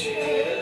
Yeah.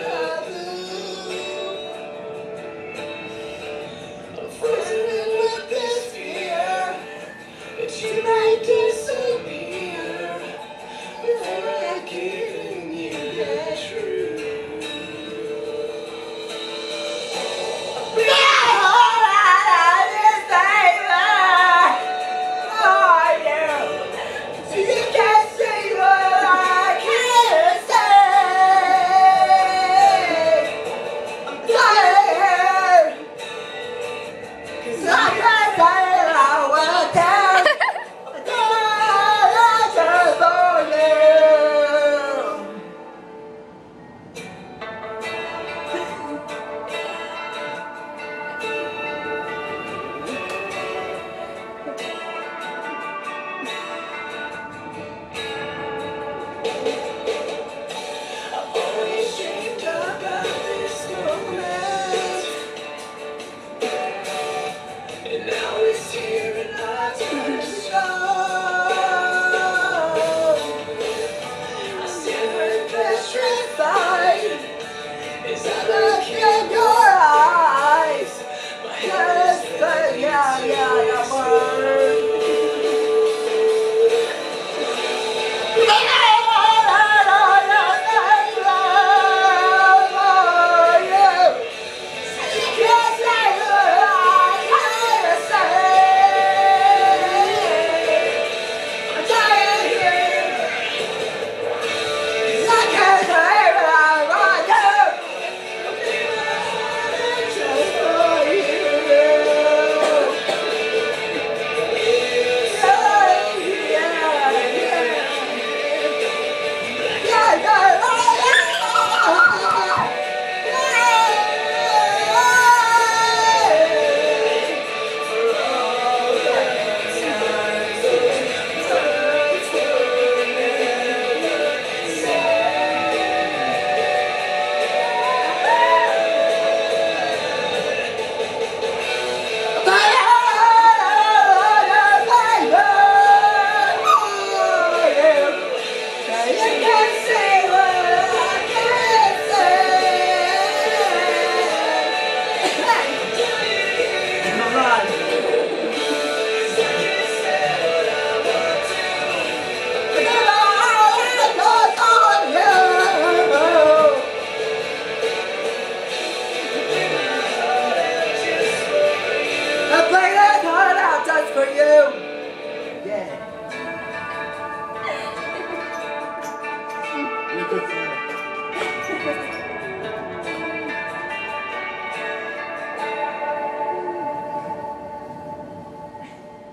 For you. Yeah.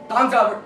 Time's over.